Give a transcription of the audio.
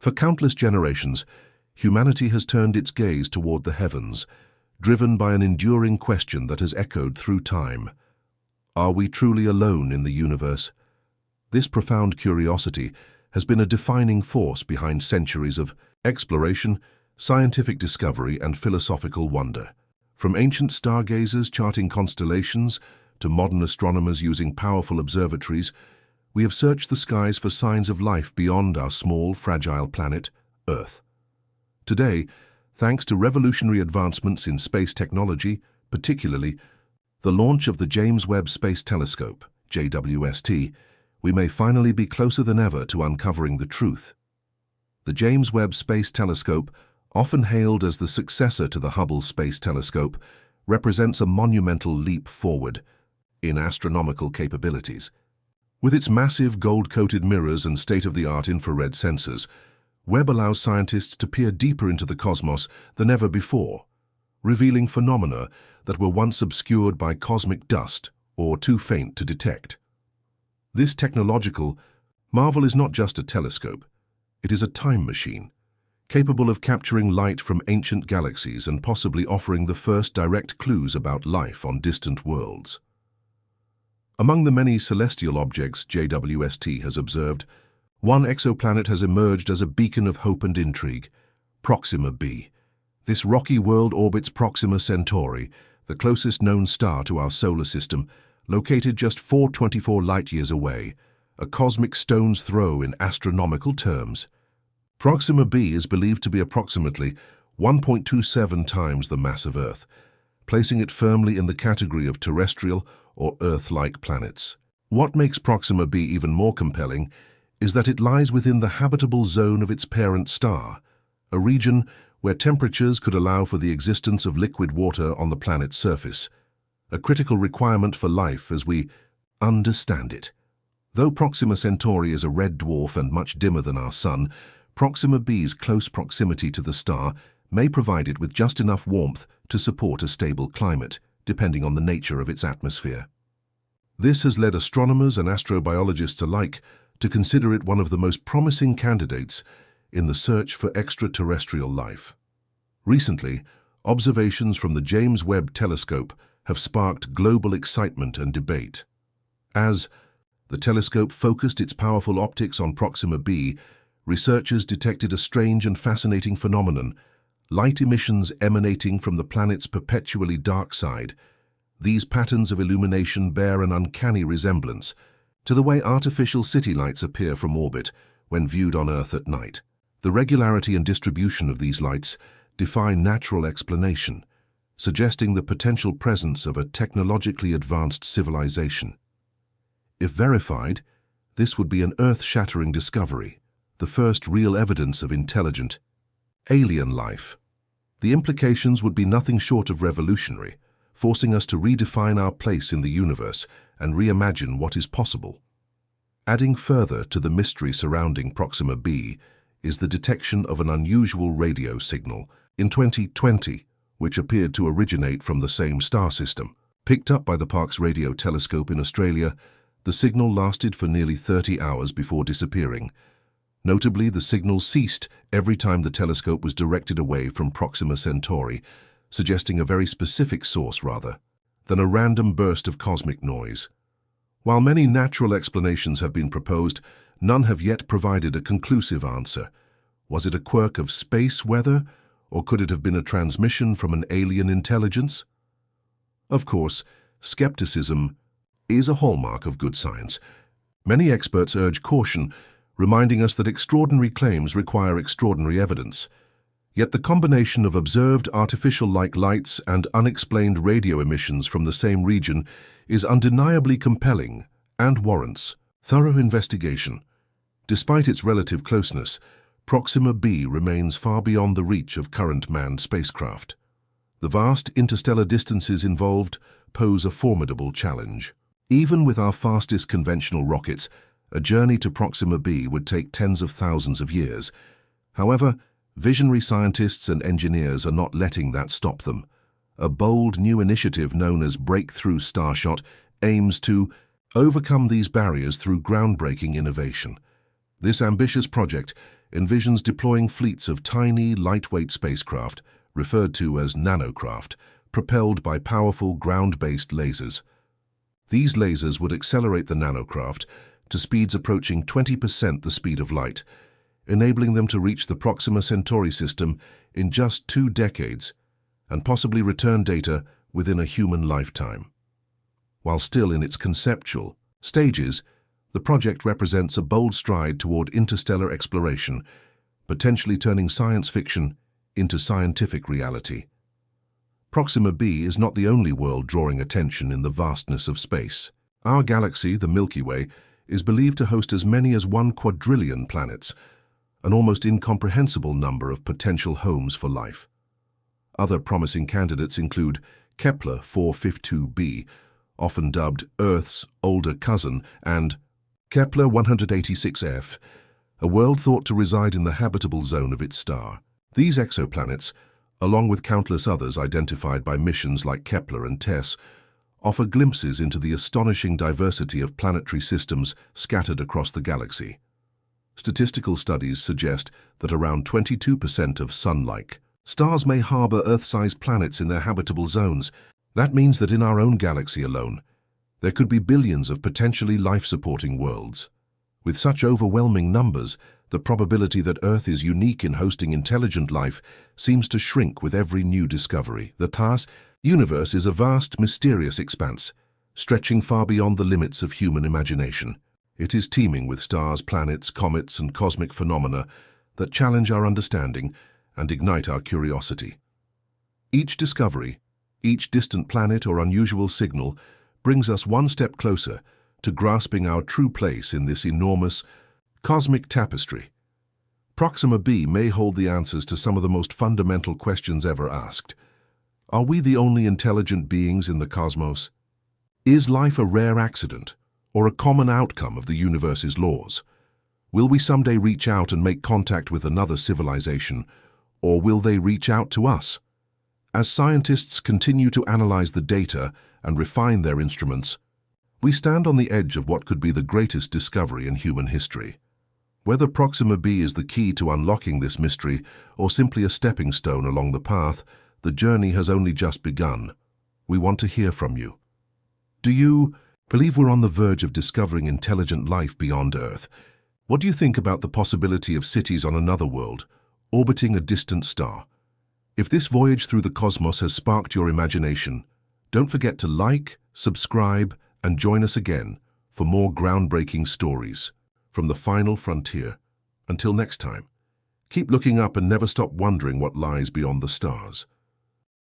For countless generations, humanity has turned its gaze toward the heavens, driven by an enduring question that has echoed through time. Are we truly alone in the universe? This profound curiosity has been a defining force behind centuries of exploration, scientific discovery and philosophical wonder. From ancient stargazers charting constellations to modern astronomers using powerful observatories, we have searched the skies for signs of life beyond our small, fragile planet, Earth. Today, thanks to revolutionary advancements in space technology, particularly the launch of the James Webb Space Telescope, JWST, we may finally be closer than ever to uncovering the truth. The James Webb Space Telescope, often hailed as the successor to the Hubble Space Telescope, represents a monumental leap forward in astronomical capabilities. With its massive gold-coated mirrors and state-of-the-art infrared sensors, Webb allows scientists to peer deeper into the cosmos than ever before, revealing phenomena that were once obscured by cosmic dust or too faint to detect. This technological marvel is not just a telescope, it is a time machine, capable of capturing light from ancient galaxies and possibly offering the first direct clues about life on distant worlds. Among the many celestial objects JWST has observed, one exoplanet has emerged as a beacon of hope and intrigue, Proxima b. This rocky world orbits Proxima Centauri, the closest known star to our solar system, located just 424 light-years away, a cosmic stone's throw in astronomical terms. Proxima b is believed to be approximately 1.27 times the mass of Earth, placing it firmly in the category of terrestrial or Earth-like planets. What makes Proxima b even more compelling is that it lies within the habitable zone of its parent star, a region where temperatures could allow for the existence of liquid water on the planet's surface, a critical requirement for life as we understand it. Though Proxima Centauri is a red dwarf and much dimmer than our Sun, Proxima b's close proximity to the star may provide it with just enough warmth to support a stable climate, depending on the nature of its atmosphere. This has led astronomers and astrobiologists alike to consider it one of the most promising candidates in the search for extraterrestrial life. Recently, observations from the James Webb Telescope have sparked global excitement and debate. As the telescope focused its powerful optics on Proxima b, researchers detected a strange and fascinating phenomenon light emissions emanating from the planet's perpetually dark side. These patterns of illumination bear an uncanny resemblance to the way artificial city lights appear from orbit when viewed on Earth at night. The regularity and distribution of these lights defy natural explanation, suggesting the potential presence of a technologically advanced civilization. If verified, this would be an earth-shattering discovery, the first real evidence of intelligent, alien life. The implications would be nothing short of revolutionary, forcing us to redefine our place in the universe and reimagine what is possible. Adding further to the mystery surrounding Proxima b is the detection of an unusual radio signal in 2020, which appeared to originate from the same star system. Picked up by the Parkes Radio Telescope in Australia, the signal lasted for nearly 30 hours before disappearing, Notably, the signal ceased every time the telescope was directed away from Proxima Centauri, suggesting a very specific source rather than a random burst of cosmic noise. While many natural explanations have been proposed, none have yet provided a conclusive answer. Was it a quirk of space weather, or could it have been a transmission from an alien intelligence? Of course, skepticism is a hallmark of good science. Many experts urge caution reminding us that extraordinary claims require extraordinary evidence. Yet the combination of observed artificial-like lights and unexplained radio emissions from the same region is undeniably compelling and warrants thorough investigation. Despite its relative closeness, Proxima b remains far beyond the reach of current manned spacecraft. The vast interstellar distances involved pose a formidable challenge. Even with our fastest conventional rockets, a journey to Proxima b would take tens of thousands of years. However, visionary scientists and engineers are not letting that stop them. A bold new initiative known as Breakthrough Starshot aims to overcome these barriers through groundbreaking innovation. This ambitious project envisions deploying fleets of tiny, lightweight spacecraft, referred to as nanocraft, propelled by powerful ground-based lasers. These lasers would accelerate the nanocraft to speeds approaching 20% the speed of light, enabling them to reach the Proxima Centauri system in just two decades and possibly return data within a human lifetime. While still in its conceptual stages, the project represents a bold stride toward interstellar exploration, potentially turning science fiction into scientific reality. Proxima b is not the only world drawing attention in the vastness of space. Our galaxy, the Milky Way, is believed to host as many as one quadrillion planets, an almost incomprehensible number of potential homes for life. Other promising candidates include Kepler 452b, often dubbed Earth's older cousin, and Kepler 186f, a world thought to reside in the habitable zone of its star. These exoplanets, along with countless others identified by missions like Kepler and TESS, offer glimpses into the astonishing diversity of planetary systems scattered across the galaxy. Statistical studies suggest that around 22% of Sun-like stars may harbor Earth-sized planets in their habitable zones. That means that in our own galaxy alone, there could be billions of potentially life-supporting worlds. With such overwhelming numbers, the probability that Earth is unique in hosting intelligent life seems to shrink with every new discovery. The TARS universe is a vast, mysterious expanse, stretching far beyond the limits of human imagination. It is teeming with stars, planets, comets, and cosmic phenomena that challenge our understanding and ignite our curiosity. Each discovery, each distant planet or unusual signal brings us one step closer to grasping our true place in this enormous, Cosmic Tapestry. Proxima b may hold the answers to some of the most fundamental questions ever asked. Are we the only intelligent beings in the cosmos? Is life a rare accident or a common outcome of the universe's laws? Will we someday reach out and make contact with another civilization, or will they reach out to us? As scientists continue to analyze the data and refine their instruments, we stand on the edge of what could be the greatest discovery in human history. Whether Proxima b is the key to unlocking this mystery or simply a stepping stone along the path, the journey has only just begun. We want to hear from you. Do you believe we're on the verge of discovering intelligent life beyond Earth? What do you think about the possibility of cities on another world, orbiting a distant star? If this voyage through the cosmos has sparked your imagination, don't forget to like, subscribe, and join us again for more groundbreaking stories from the final frontier. Until next time, keep looking up and never stop wondering what lies beyond the stars.